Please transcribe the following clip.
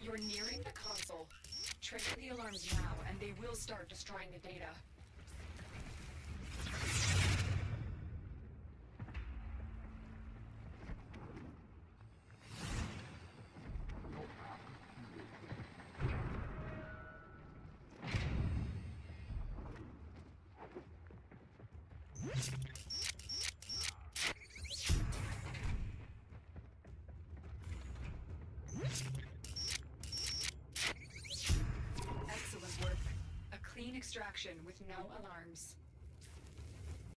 You're nearing the console. Trigger the alarms now, and they will start destroying the data. Excellent clean extraction with no alarms.